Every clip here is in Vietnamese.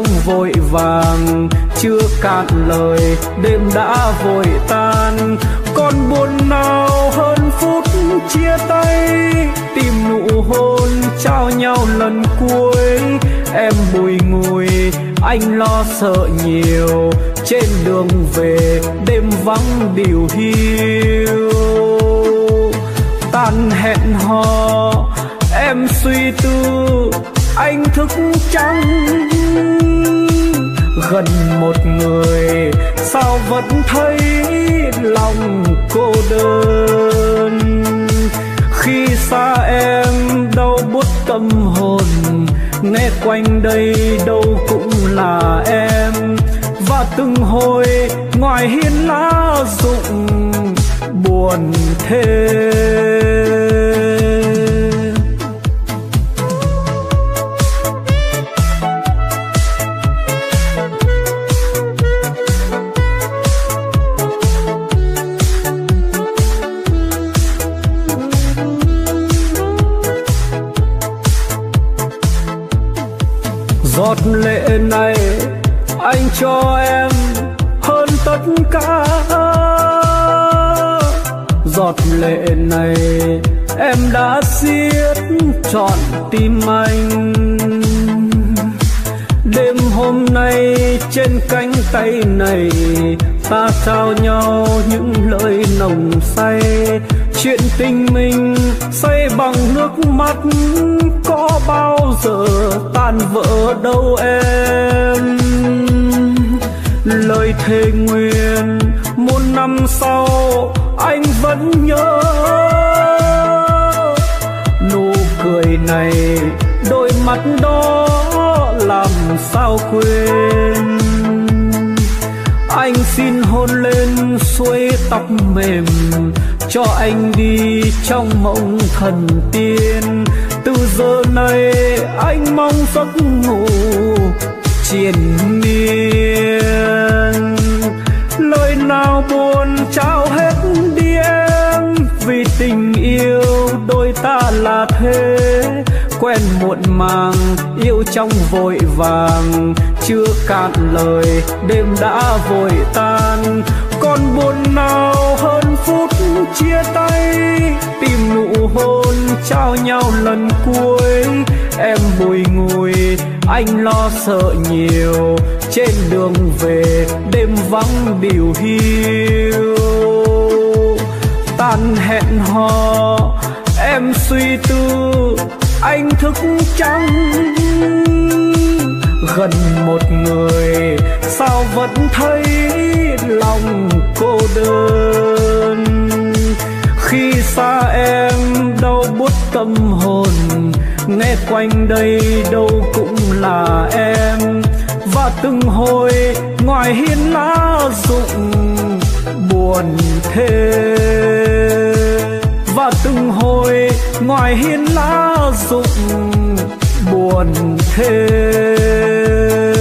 trong vội vàng. Chưa cạn lời, đêm đã vội tan. Còn buồn nào hơn phút chia tay? Tìm nụ hôn trao nhau lần cuối. Em bùi ngùi, anh lo sợ nhiều. Trên đường về, đêm vắng điều hiu. Tan hẹn hò, em suy tư, anh thức trắng gần một người, sao vẫn thấy lòng cô đơn? Khi xa em đau buốt tâm hồn, nghe quanh đây đâu cũng là em. Và từng hồi ngoài hiên lá rụng, buồn thêm. Tim anh. Đêm hôm nay trên cánh tay này ta trao nhau những lời nồng say. Chuyện tình mình say bằng nước mắt, có bao giờ tan vỡ đâu em? Lời thề nguyện muôn năm sau anh vẫn nhớ. Nụ cười này mắt đó làm sao quên? Anh xin hôn lên xuôi tóc mềm, cho anh đi trong mộng thần tiên. Từ giờ này anh mong giấc ngủ triền miên. Lời nào buồn trao hết đi em, vì tình yêu đôi ta là thế quen muộn màng, yêu trong vội vàng. Chưa cạn lời, đêm đã vội tan. Còn buồn nào hơn phút chia tay? Tìm nụ hôn trao nhau lần cuối. Em bùi ngùi, anh lo sợ nhiều. Trên đường về, đêm vắng điều hiu. Tan hẹn hò, em suy tư anh thức trắng, gần một người, sao vẫn thấy lòng cô đơn? Khi xa em đau buốt tâm hồn, nghe quanh đây đâu cũng là em. Và từng hồi ngoài hiên lá rụng buồn thêm và từng hồi ngoài hiên lá rụng buồn thêm.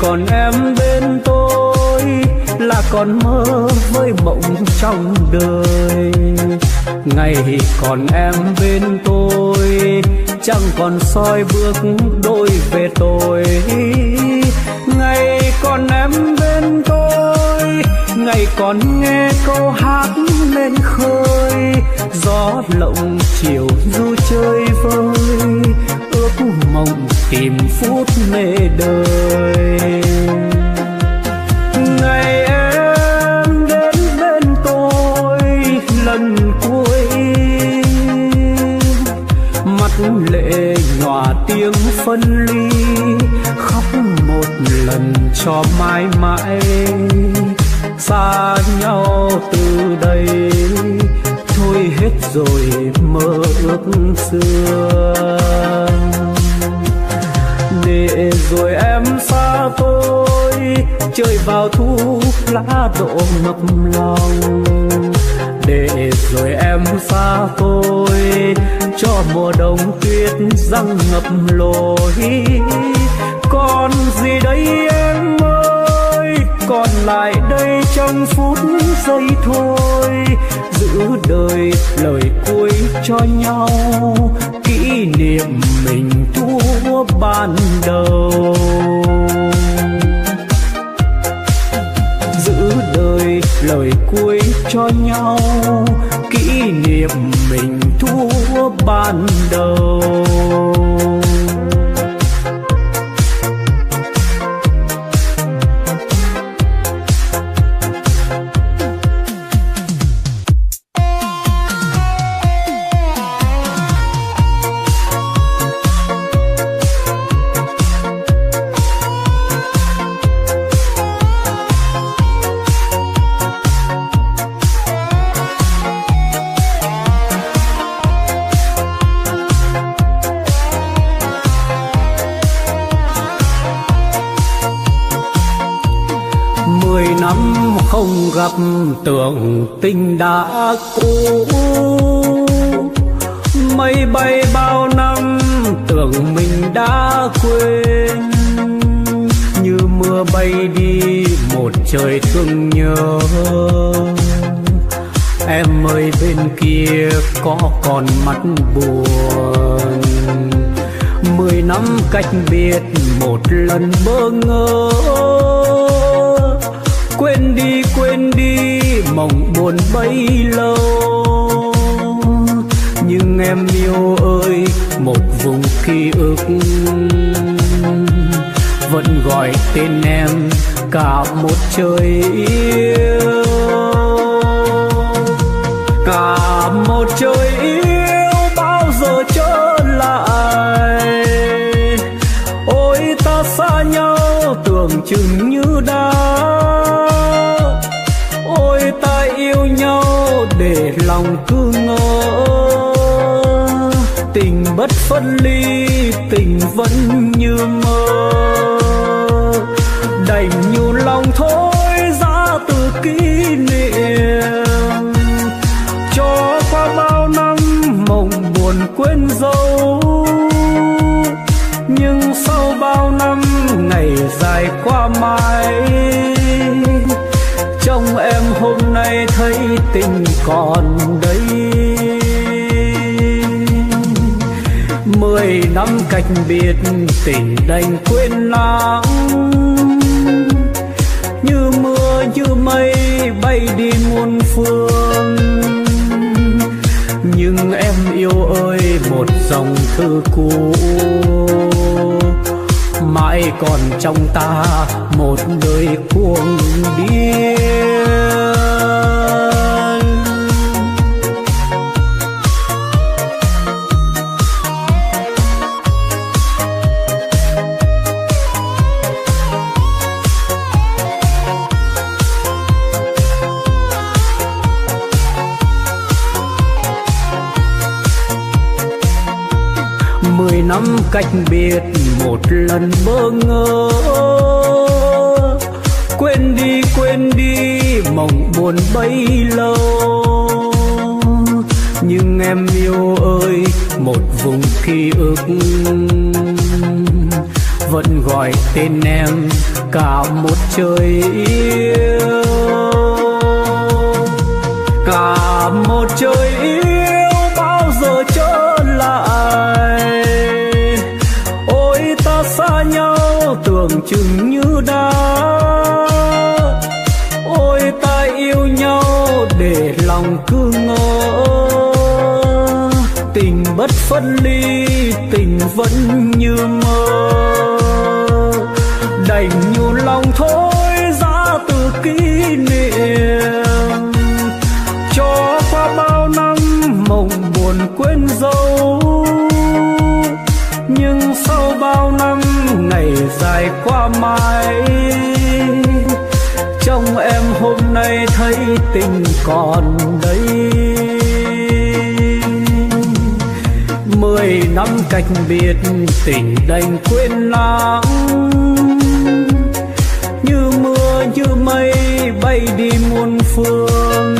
Còn em bên tôi là còn mơ với mộng trong đời. Ngày còn em bên tôi, chẳng còn soi bước đôi về tôi. Ngày còn em bên tôi, ngày còn nghe câu hát lên khơi. Gió lộng chiều du chơi vơi mộng tìm phút mê đời. Ngày em đến bên tôi lần cuối. Mắt lệ nhòa tiếng phân ly, khóc một lần cho mãi mãi. Xa nhau từ đây thôi hết rồi, mơ ước xưa. Để rồi em xa tôi chơi vào thu lá đổ ngập lòng. Để rồi em xa tôi cho mùa đông tuyết răng ngập lối. Còn gì đây em ơi, còn lại đây trong phút giây thôi giữ đời lời cuối cho nhau. Kỷ niệm mình thua ban đầu. Giữ đời lời cuối cho nhau. Kỷ niệm mình thua ban đầu. Tình đã cũ. Mây bay bao năm, tưởng mình đã quên. Như mưa bay đi, một trời thương nhớ. Em ơi, bên kia có còn mắt buồn. Mười năm cách biệt, một lần bơ ngơ quên đi quên đi, mộng buồn bấy lâu. Nhưng em yêu ơi, một vùng ký ức. Vẫn gọi tên em cả một trời yêu. Cả một trời bất phân ly, tình vẫn như mơ. Đành nhu lòng thôi, ra từ kỷ niệm. Cho qua bao năm mộng buồn quên dấu. Nhưng sau bao năm, ngày dài qua mãi. Trong em hôm nay thấy tình còn đây. Mười năm cách biệt, tình đành quên lãng. Như mưa, như mây bay đi muôn phương. Nhưng em yêu ơi, một dòng thư cũ. Mãi còn trong ta một đời cuồng điên. Cách biệt một lần bơ ngơ. Quên đi quên đi, mộng buồn bấy lâu. Nhưng em yêu ơi, một vùng ký ức. Vẫn gọi tên em cả một trời yêu. Cả một trời yêu. Phân ly, tình vẫn như mơ. Đành nhu lòng thôi, ra từ kỷ niệm. Cho qua bao năm mộng buồn quên dấu. Nhưng sau bao năm ngày dài qua mãi trong em hôm nay thấy tình còn đây. Mười năm cách biệt, tình đành quên lãng. Như mưa, như mây bay đi muôn phương.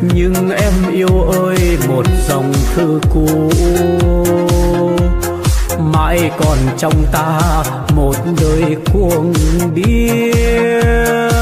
Nhưng em yêu ơi, một dòng thư cũ. Mãi còn trong ta một đời cuồng điên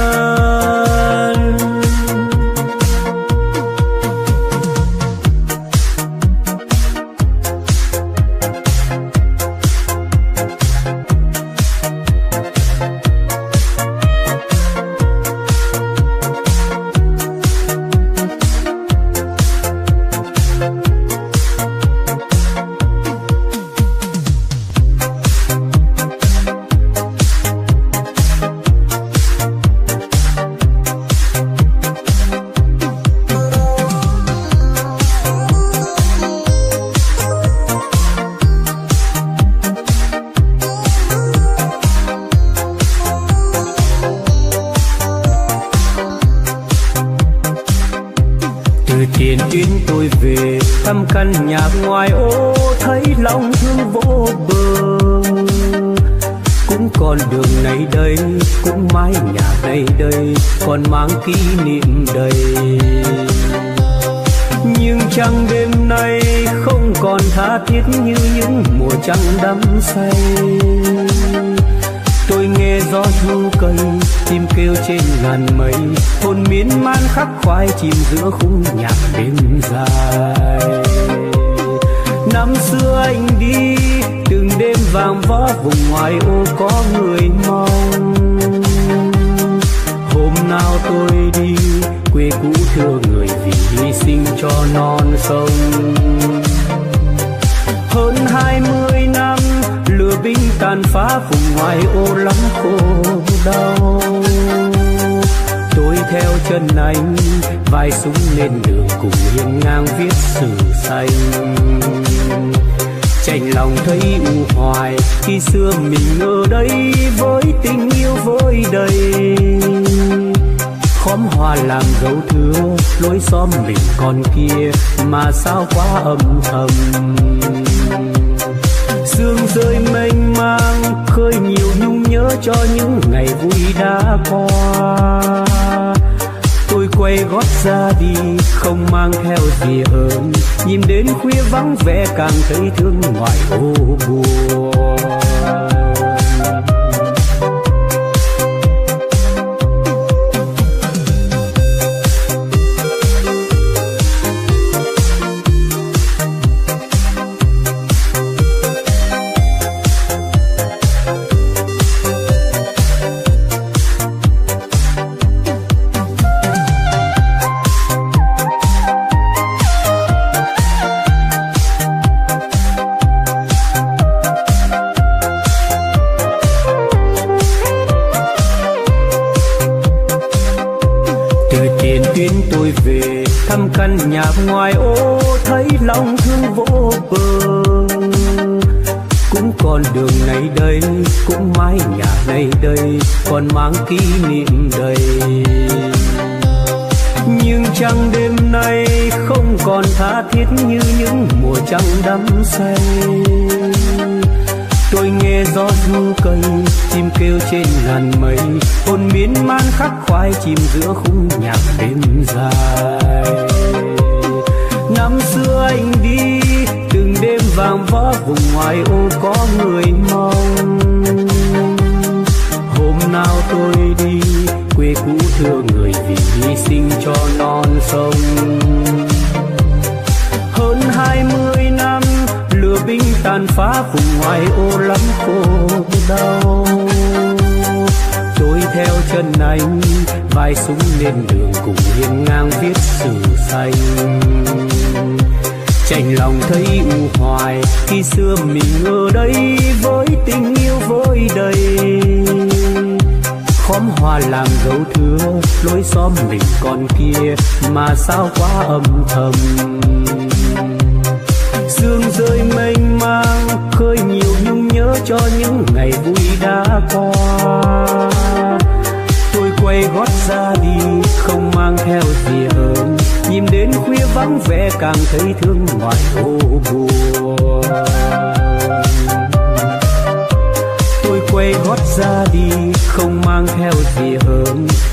đây. Khóm hoa làm dấu thưa lối xóm mình còn kia, mà sao quá âm thầm. Sương rơi mênh mang, khơi nhiều nhung nhớ cho những ngày vui đã qua. Tôi quay gót ra đi, không mang theo gì hơn. Nhìn đến khuya vắng vẻ, càng thấy thương ngoài ô buồn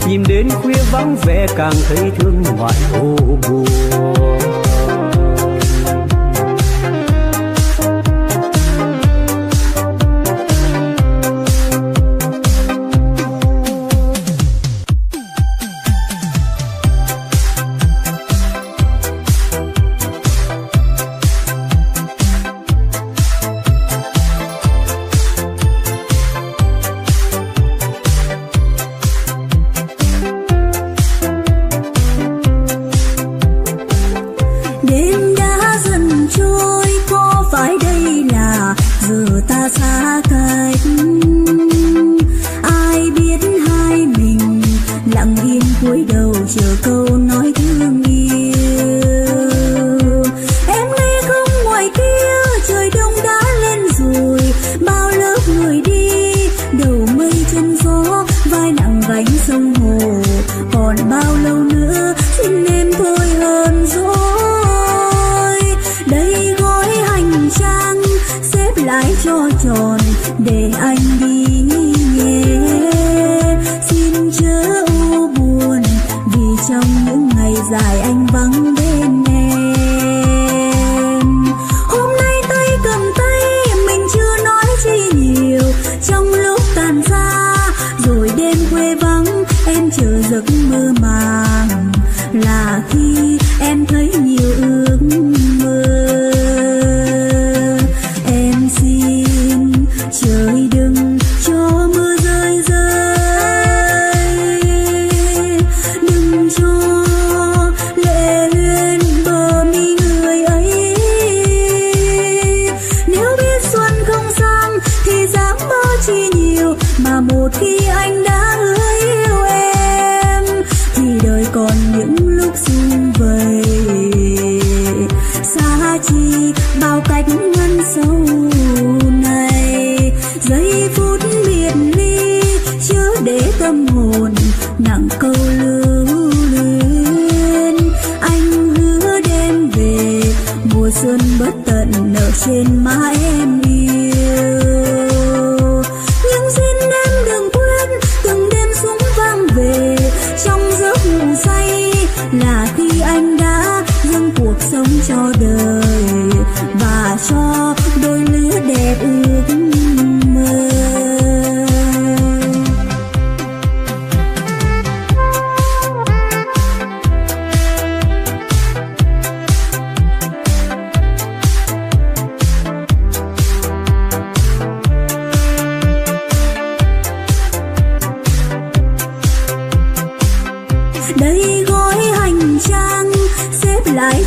nhìn đến khuya vắng vẻ càng thấy thương ngoại ô buồn.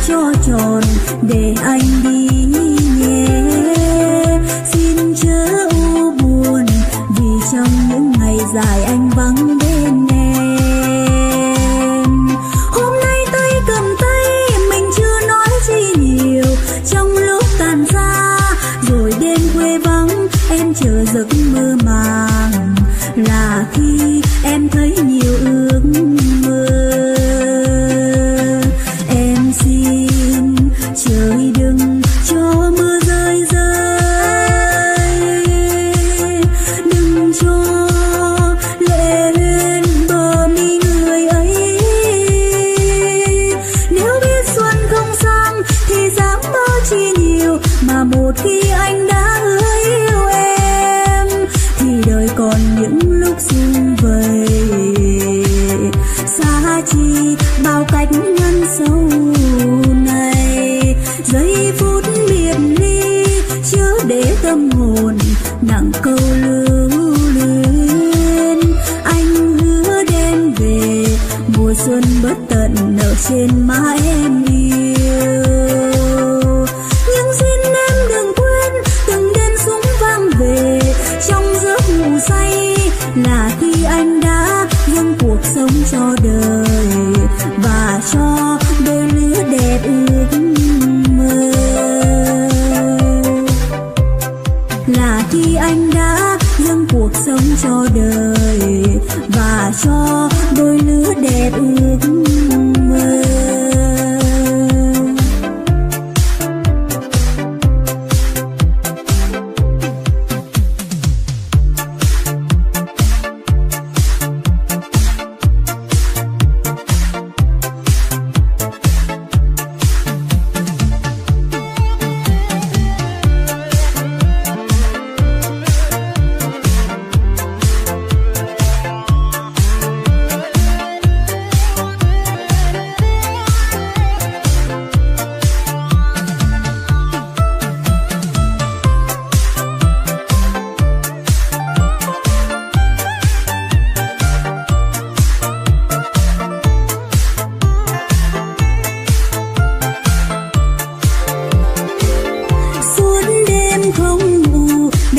cho tròn để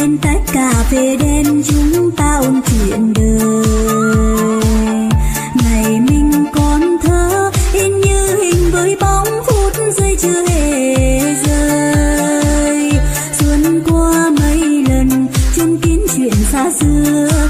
nên tất cả về đen chúng ta ôn chuyện đời. Ngày mình còn thơ, in như hình với bóng phút giây chưa hề rơi. Xuân qua mấy lần chung kín chuyện xa xưa.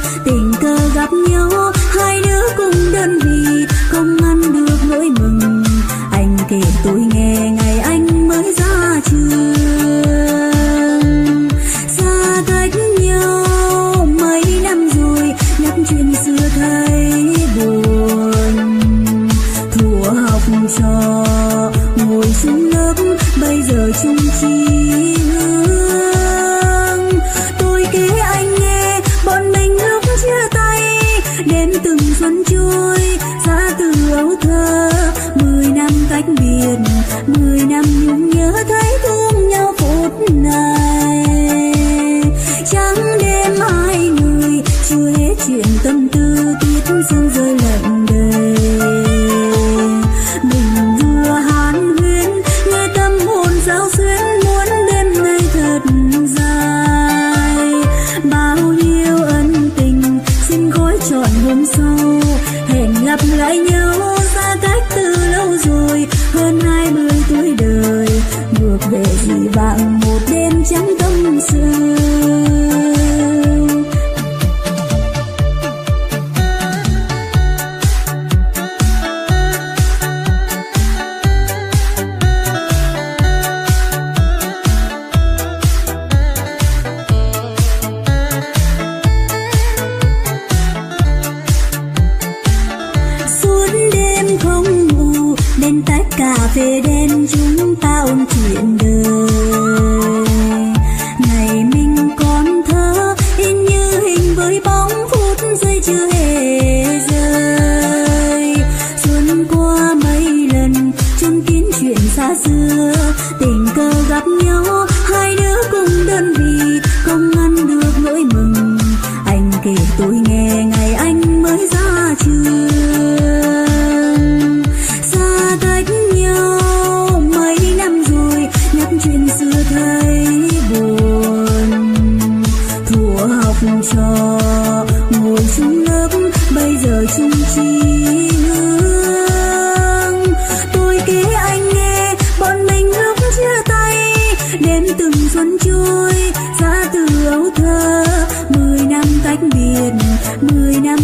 Mười năm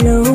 có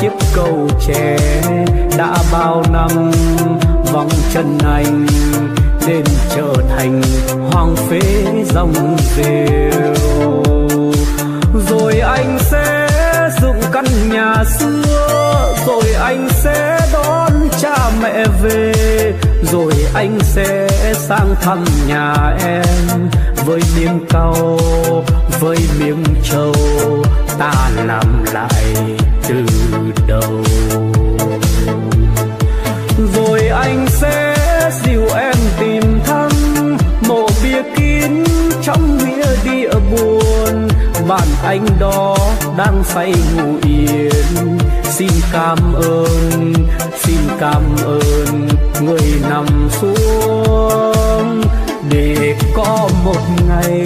chiếc cầu tre đã bao năm vắng chân anh nên trở thành hoang phế dòng rêu. Rồi anh sẽ dựng căn nhà xưa anh sẽ đón cha mẹ về, rồi anh sẽ sang thăm nhà em. Với miếng cau, với miếng trâu, ta làm lại từ đầu. Rồi anh sẽ dìu em tìm thăm mộ bia kín trong nghĩa địa buồn. Bạn anh đó đang say ngủ yên xin cảm ơn, xin cảm ơn người nằm xuống. Để có một ngày,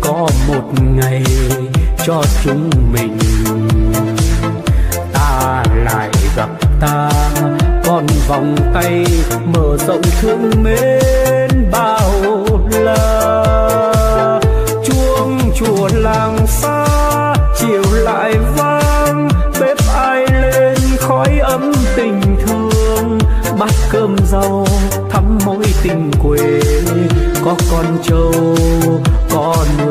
có một ngày cho chúng mình. Ta lại gặp ta còn vòng tay mở rộng thương mến. Có con trâu con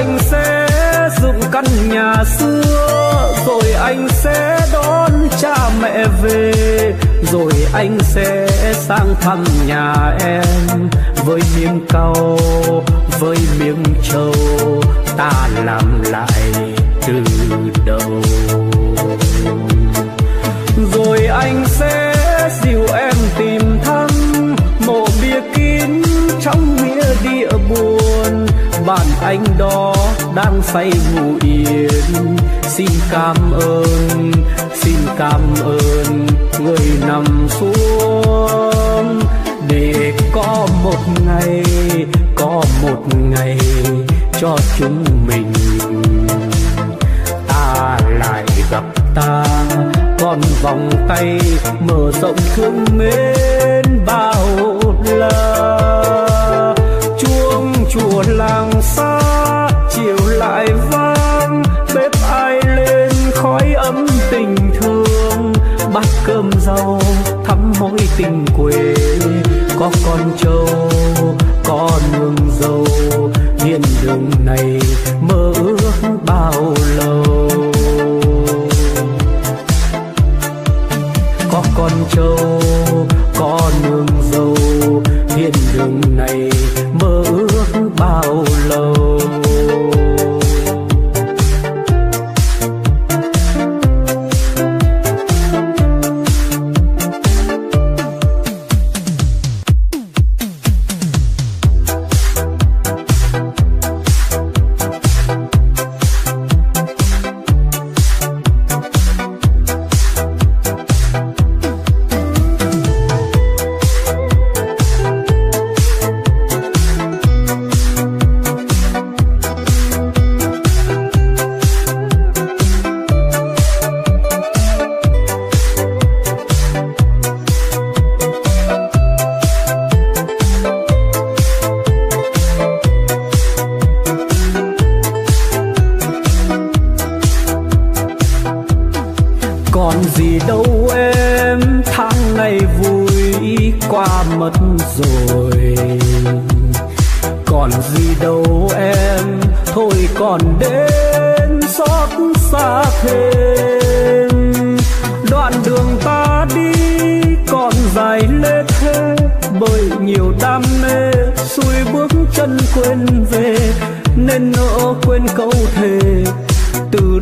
anh sẽ dựng căn nhà xưa, rồi anh sẽ đón cha mẹ về, rồi anh sẽ sang thăm nhà em với miếng cau, với miếng trâu. Ta làm lại từ đầu. Rồi anh sẽ bạn anh đó đang say ngủ yên. Xin cảm ơn, xin cảm ơn người nằm xuống. Để có một ngày, có một ngày cho chúng mình. Ta lại gặp ta còn vòng tay mở rộng thương mến bao của làng xa, chiều lại vang, bếp ai lên khói ấm tình thương. Bát cơm rau thắm mối tình quê, có con trâu, có nương dâu. Thiên đường này mơ ước bao lâu? Có con trâu, có nương dâu thiên đường này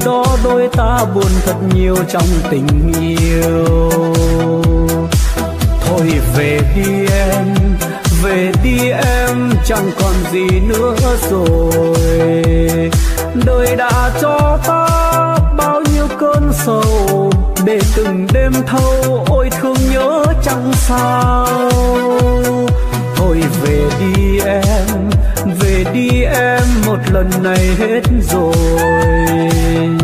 đó đôi ta buồn thật nhiều trong tình yêu. Thôi về đi em, về đi em, chẳng còn gì nữa rồi. Đời đã cho ta bao nhiêu cơn sầu để từng đêm thâu ôi thương nhớ chẳng sao. Thôi về đi em, về đi em một lần này hết rồi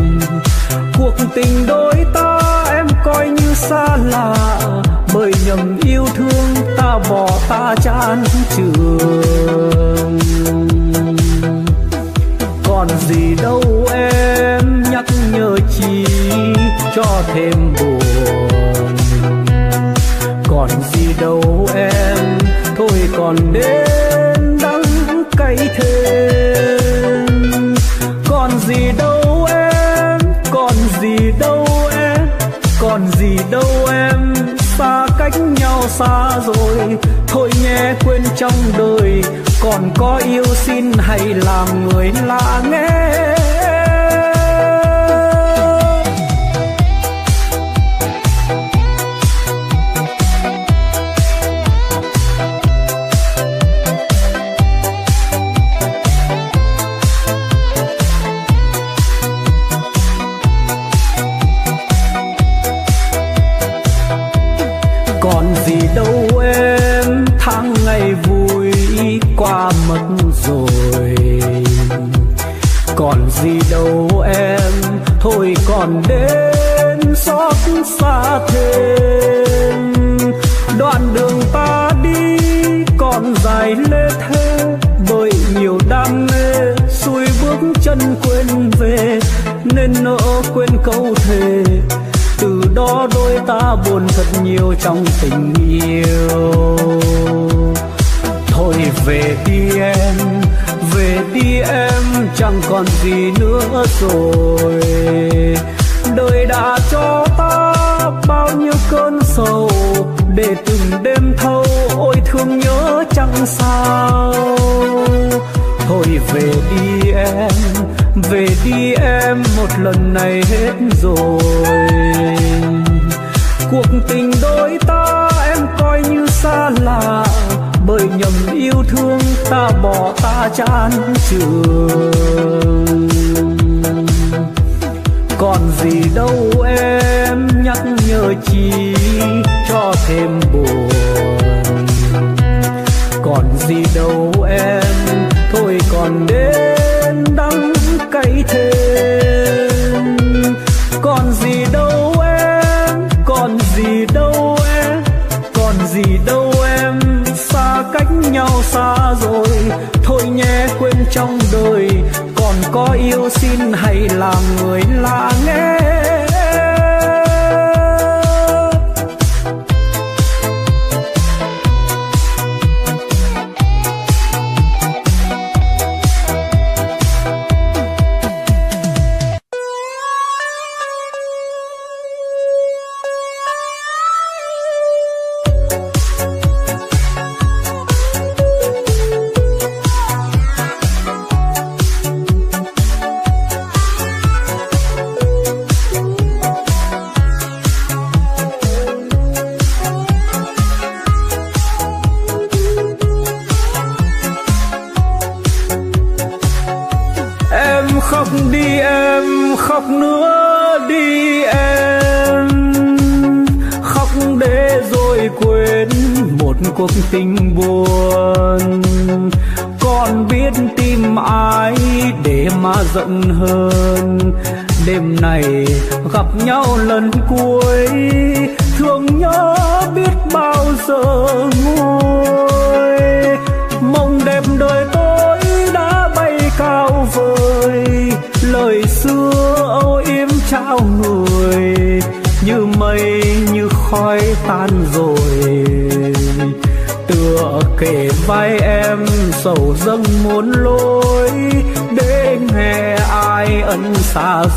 tình đôi ta em coi như xa lạ. Bởi nhầm yêu thương ta bỏ ta chán trường. Còn gì đâu em nhắc nhở chi cho thêm buồn. Còn gì đâu em, thôi còn đến đắng cay thêm. Đâu em? Xa cách nhau xa rồi, thôi nhé quên trong đời. Còn có yêu xin hãy làm người lạ nghe. Nên nỡ, quên câu thề. Từ đó đôi ta buồn thật nhiều trong tình yêu. Thôi về đi em, về đi em, chẳng còn gì nữa rồi. Đời đã cho ta bao nhiêu cơn sầu, để từng đêm thâu ôi thương nhớ chẳng sao. Thôi về đi em về đi em, một lần này hết rồi. Cuộc tình đôi ta em coi như xa lạ, bởi nhầm yêu thương ta bỏ ta chán trường còn gì đâu em nhắc nhở chi cho thêm buồn. Còn gì đâu em, thôi còn đến thêm. Còn gì đâu em, còn gì đâu em, còn gì đâu em. Xa cách nhau xa rồi, thôi nhé, quên trong đời. Còn có yêu xin hãy làm người lạ nghe.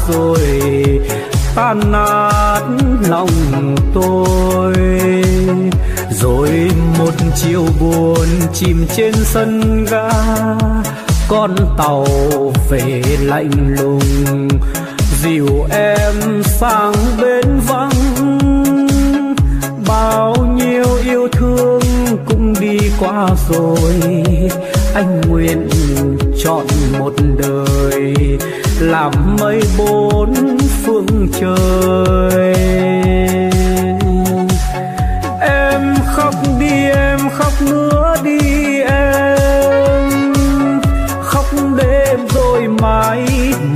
Rồi, tan nát lòng tôi. Rồi một chiều buồn chìm trên sân ga, con tàu về lạnh lùng. Dìu em sang bên vắng, bao nhiêu yêu thương cũng đi qua rồi. Anh nguyện chọn một đời làm mây bốn phương trời. Em khóc đi, em khóc nữa đi em. Khóc đêm rồi mãi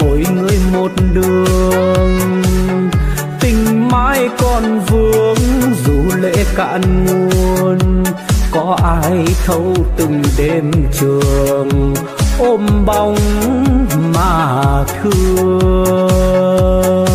mỗi người một đường. Tình mãi còn vương dù lệ cạn nguồn. Có ai thâu từng đêm trường? Ôm bóng mà thương.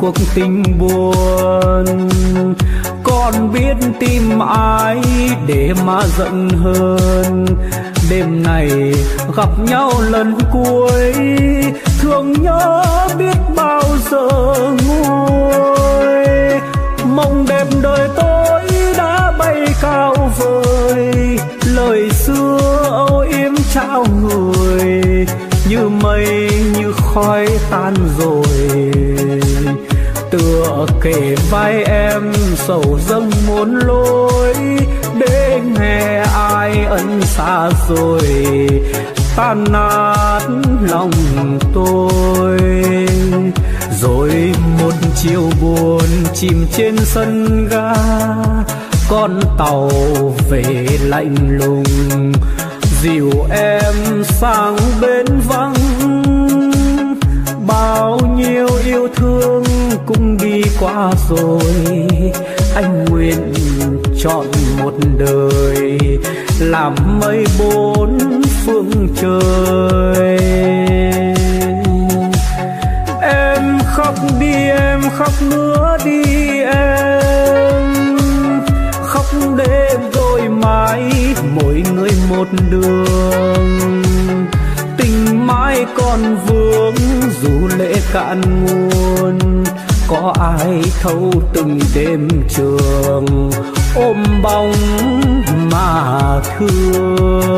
Cuộc tình buồn. Con biết tìm ai để mà giận hơn. Đêm này gặp nhau lần cuối. Thương nhớ biết bao giờ nguôi. Mong đẹp đời tôi đã bay cao vời. Lời xưa âu yếm trao người. Như mây, như khói tan rồi kể vai em, sầu dâng muốn lối để nghe ai ân xa rồi, tan nát lòng tôi. Rồi một chiều buồn chìm trên sân ga, con tàu về lạnh lùng. Dìu em sang bên vắng, bao nhiêu yêu thương cũng đi qua rồi. Anh nguyện chọn một đời, làm mây bốn phương trời. Em khóc đi, em khóc nữa đi em. Khóc đêm rồi mãi, mỗi người một đường. Tình mãi còn vương, dù lệ cạn nguồn có ai thâu từng đêm trường ôm bóng mà thương?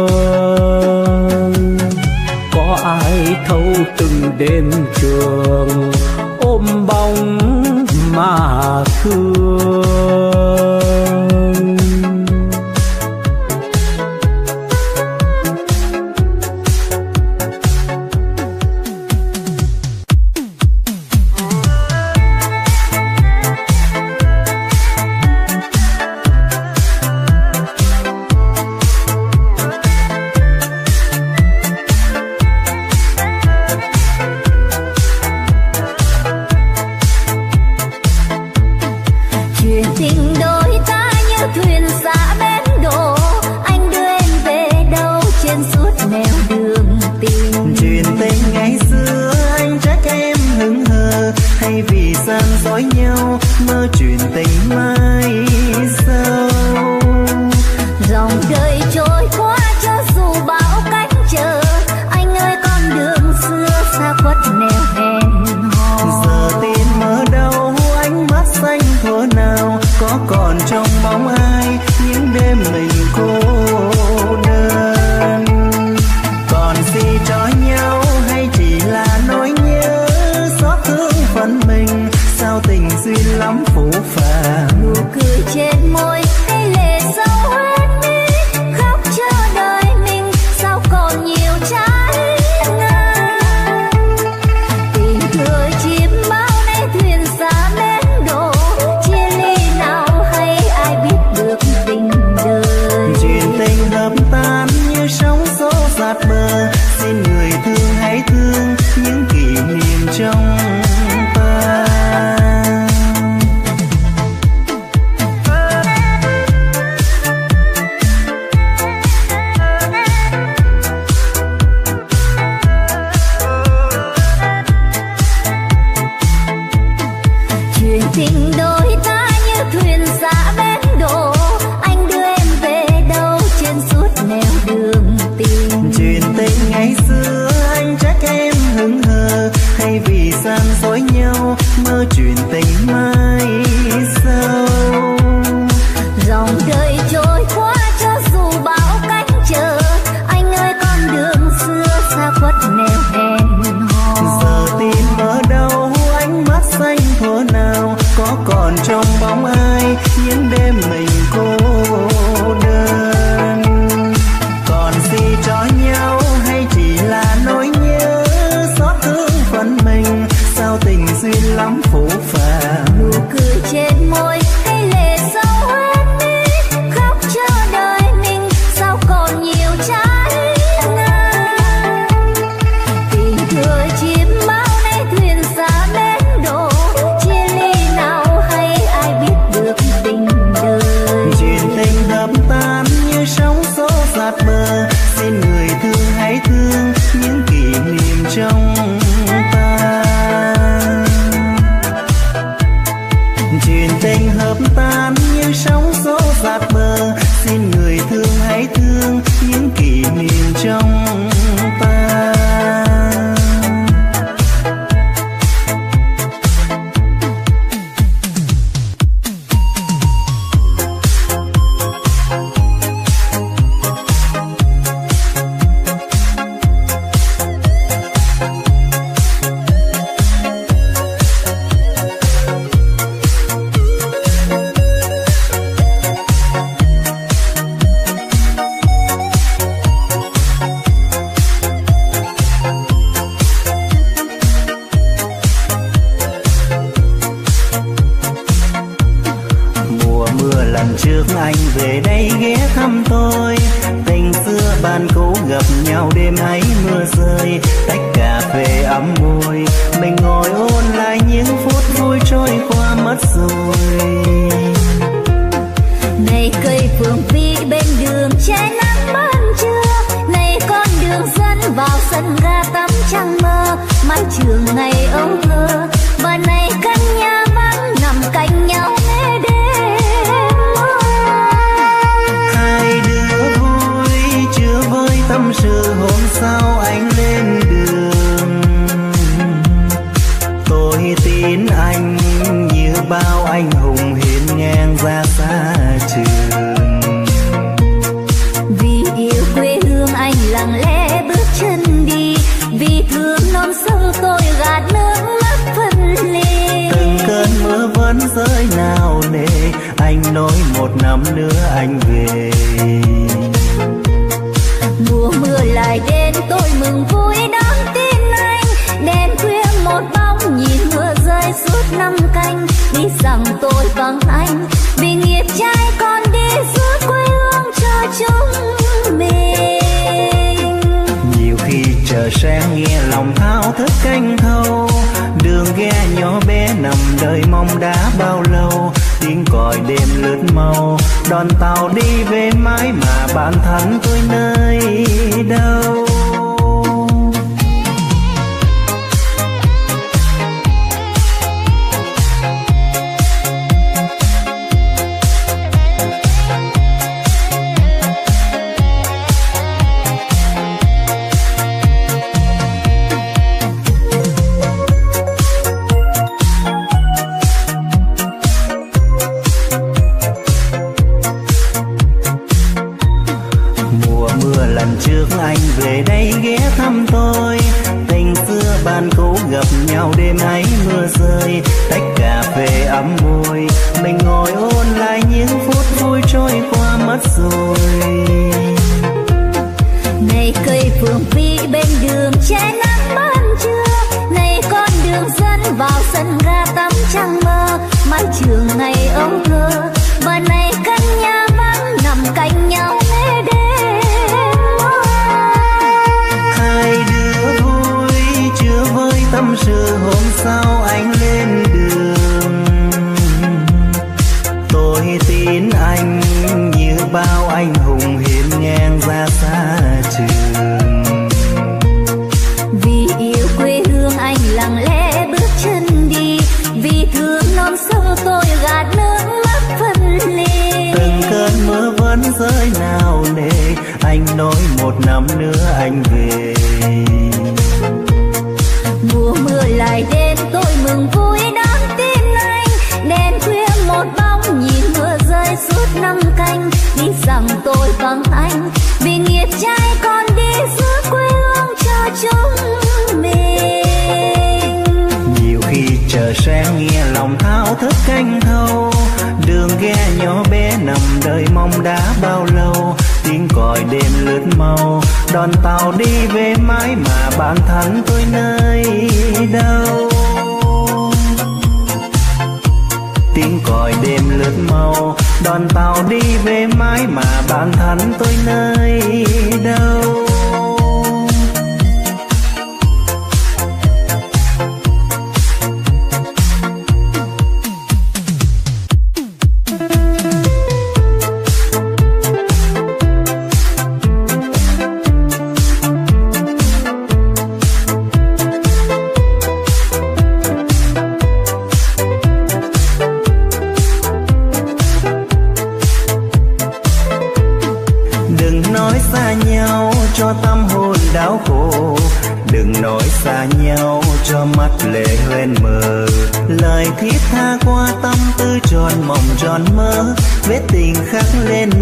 Có ai thâu từng đêm trường ôm bóng mà thương?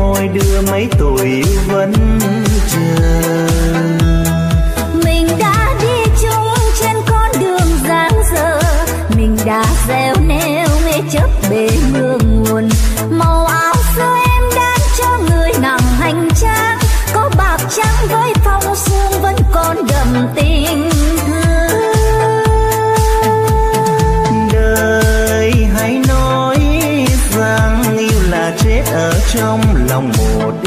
môi đưa mấy tuổi vẫn chờ mình đã đi chung trên con đường dáng dở mình đã gieo neo mê chấp bể hương. trong lòng một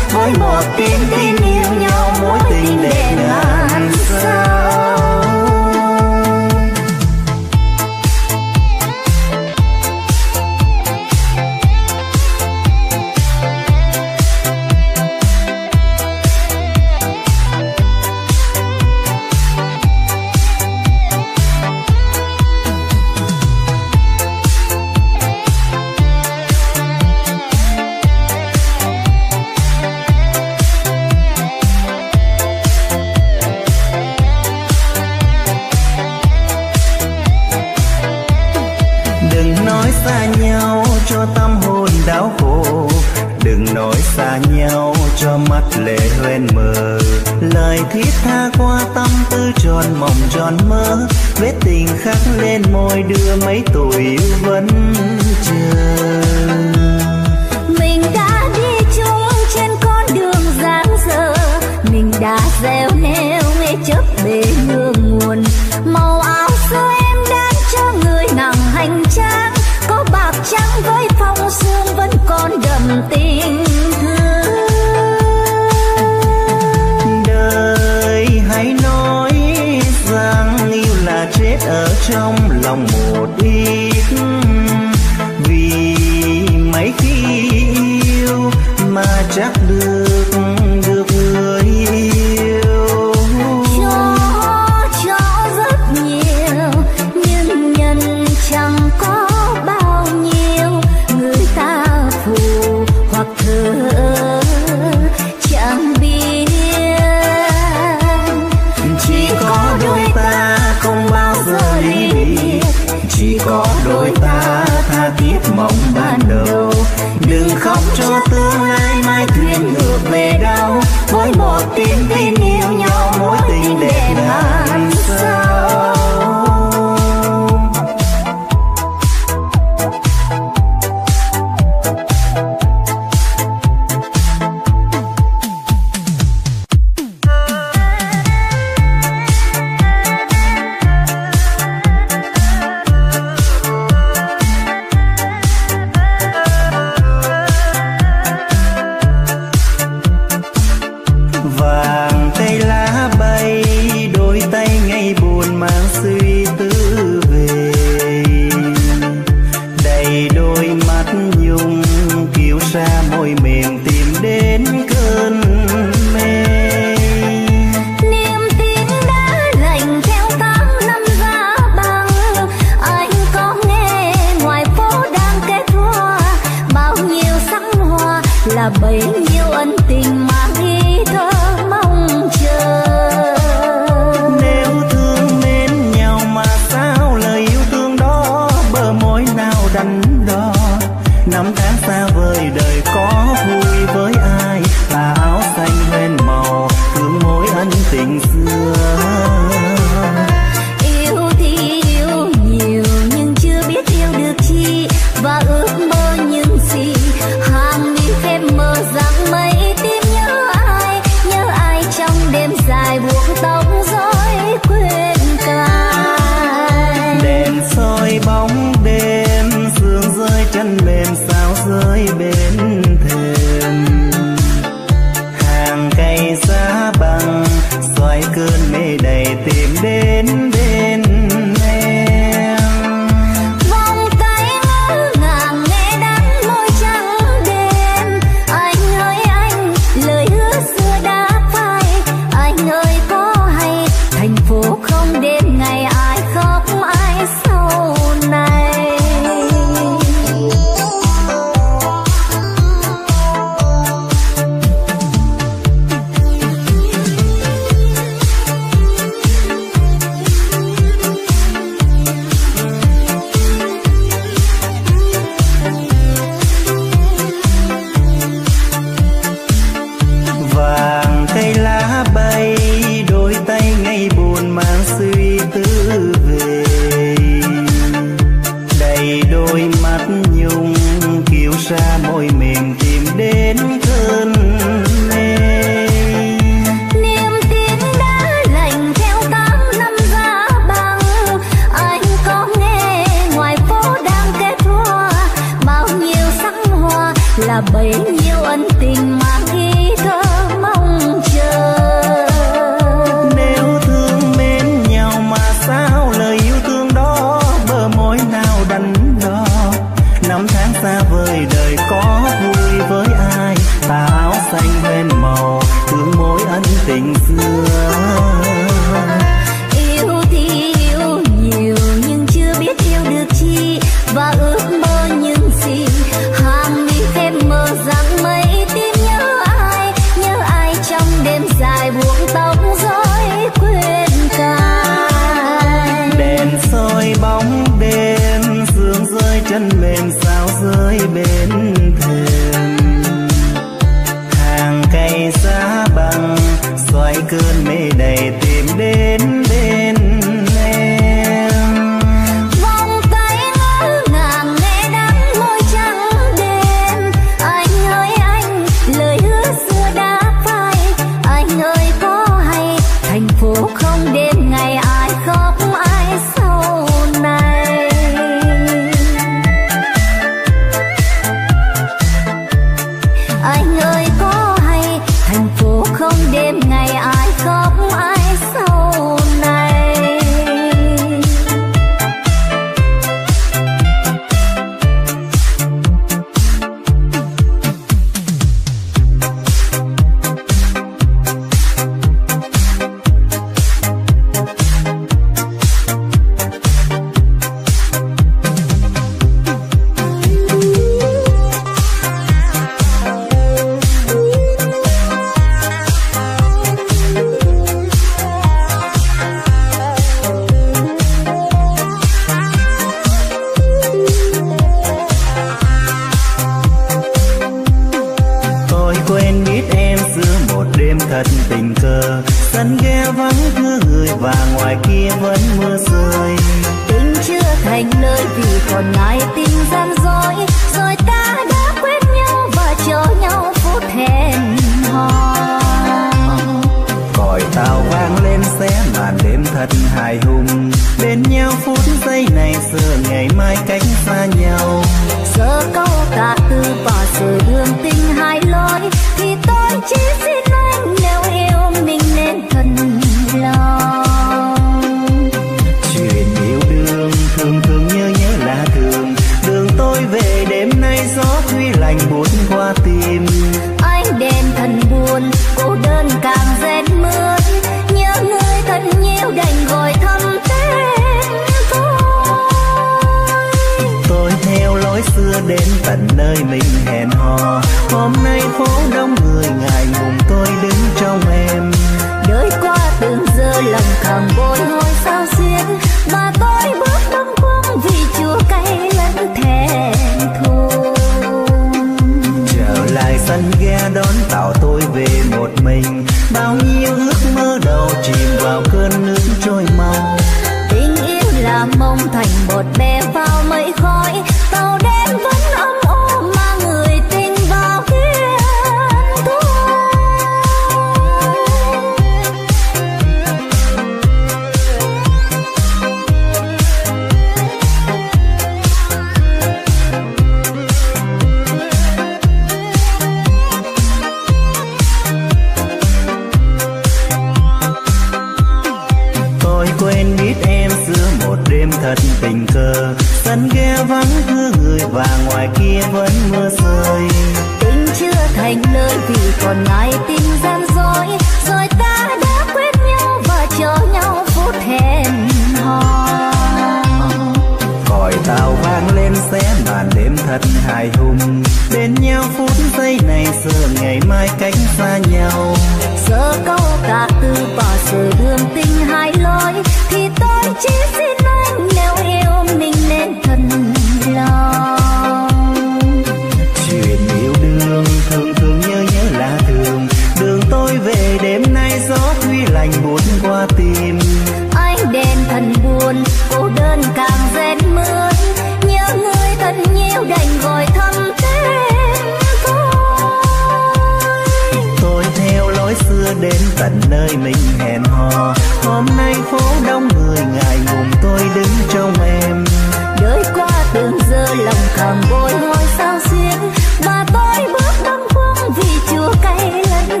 lẫn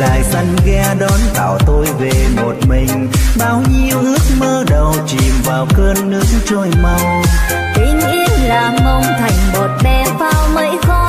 lại săn ghe đón tàu tôi về một mình. Bao nhiêu ước mơ đầu chìm vào cơn nước trôi mau tình yêu là mong thành bột bè phao mấy khó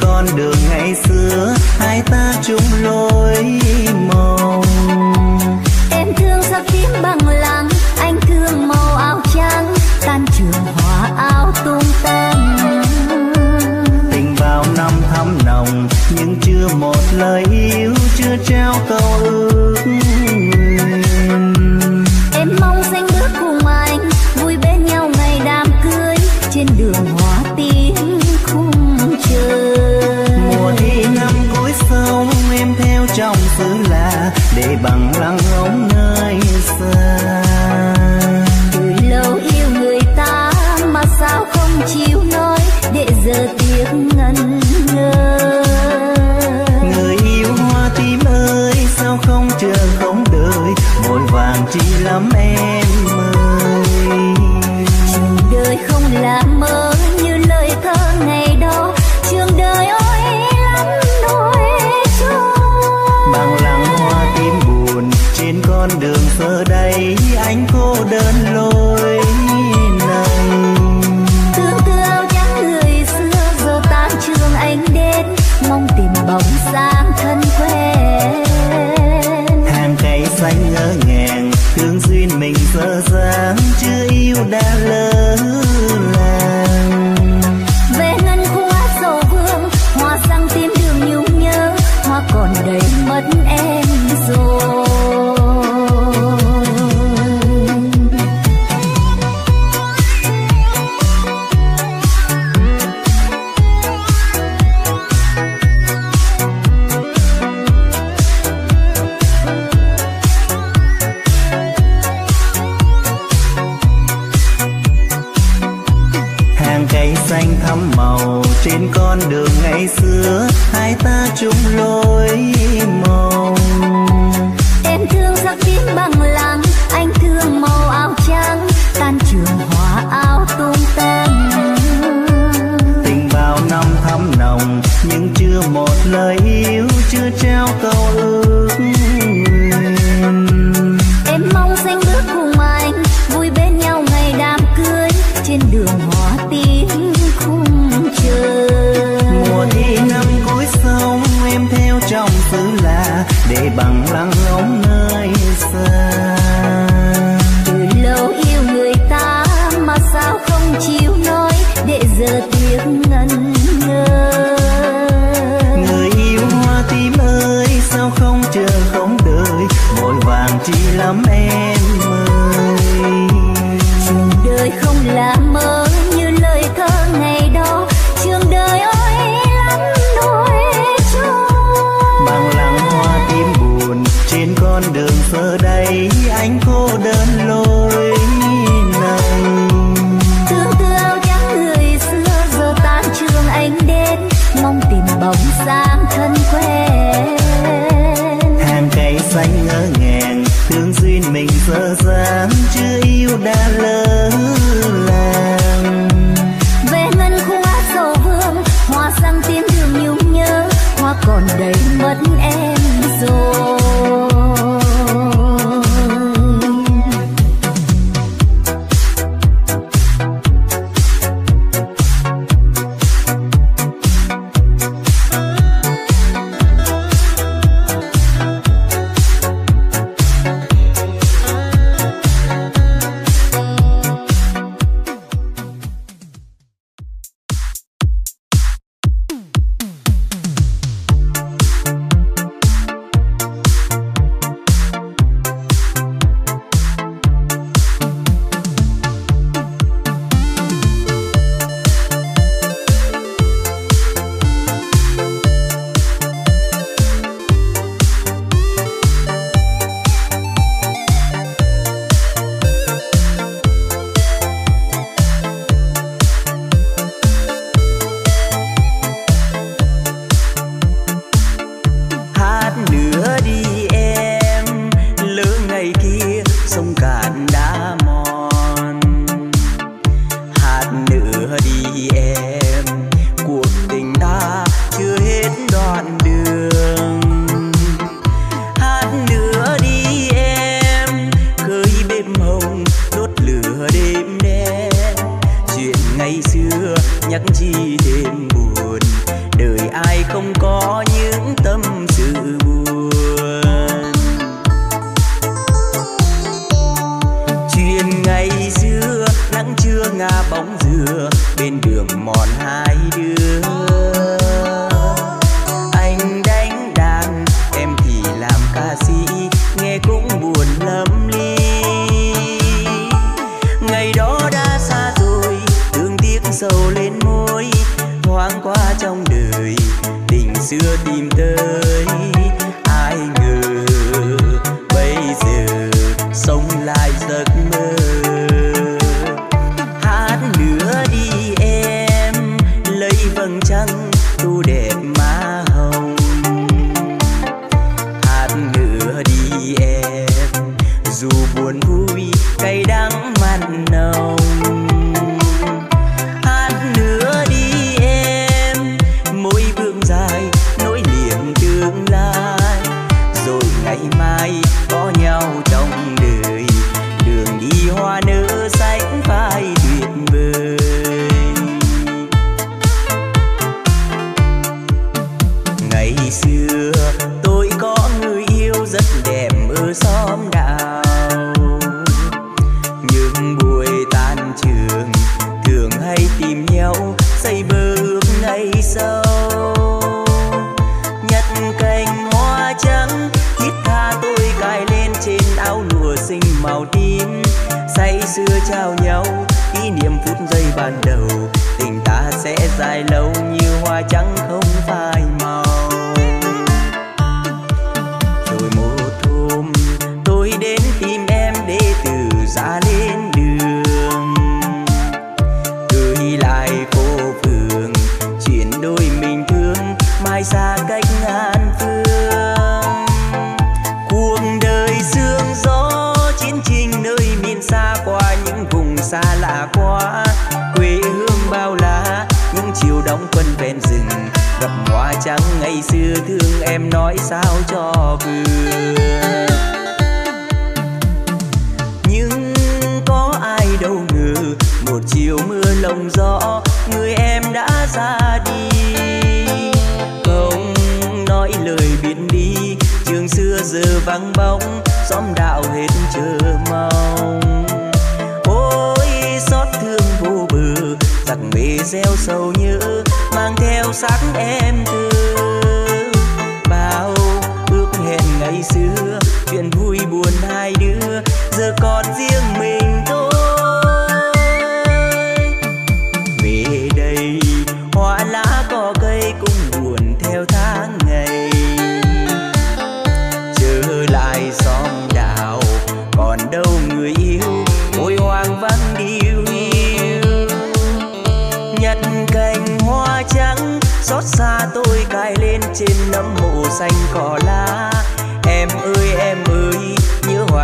con đường ngày xưa hai ta chung lối.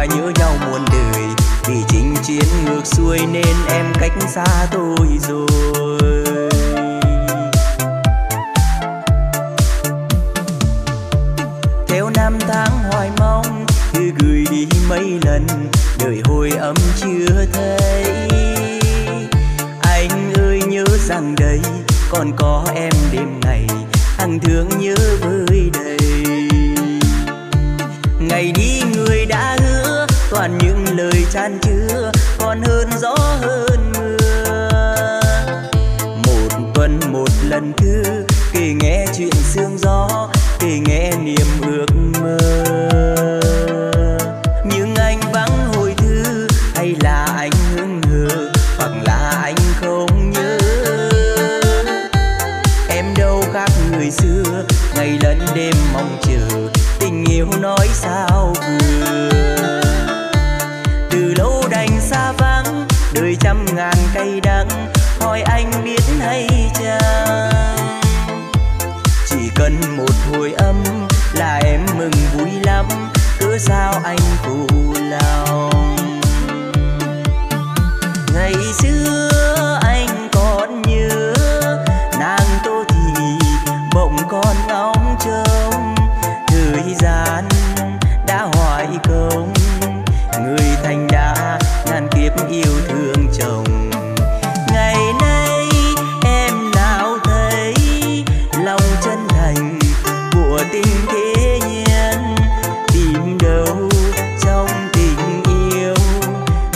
Nhớ nhớ nhau muôn đời. Vì chinh chiến ngược xuôi nên em cách xa tôi rồi. Theo năm tháng hoài mong thư gửi đi mấy lần đời hồi âm chưa thấy. Anh ơi, nhớ rằng đây, còn có em đêm ngày, hằng thương nhớ vơi đầy. Ngày đi người đã toàn những lời chan chứa, còn hơn gió hơn mưa. Một tuần một lần thư kể nghe chuyện sương gió kể nghe niềm ước mơ. Nhưng anh vắng hồi thư, hay là anh hững hờ, hoặc là anh không nhớ? Em đâu khác người xưa, ngày lẫn đêm mong chờ, tình yêu nói sao vừa? Xa vắng, đời trăm ngàn cây đắng, hỏi anh biết hay chăng? Chỉ cần một hồi âm là em mừng vui lắm, cớ sao anh phụ lòng? Ngày xưa anh còn nhớ, nàng tô thì bỗng con ngóng trông. Thời gian đã hoài công, người yêu thương chồng. Ngày nay em nào thấy lòng chân thành của tình thế nhân tìm đâu trong tình yêu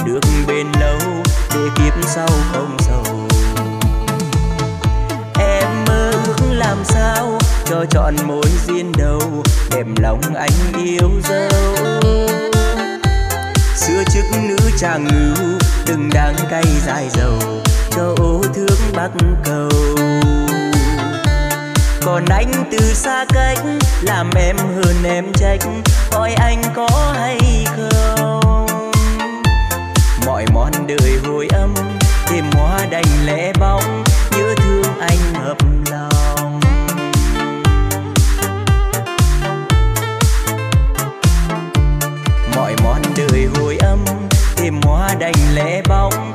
được bền lâu để kiếp sau không sầu em mơ ước làm sao cho chọn mối duyên đầu đẹp lòng anh yêu dấu đưa chức nữ trang ngưu từng đáng cay dài dầu, cho ô thương bắc cầu. Còn anh từ xa cách, làm em hơn em trách, coi anh có hay không? Mọi món đời hồi âm, thêm hoa đành lẽ bóng đành lẽ bóng.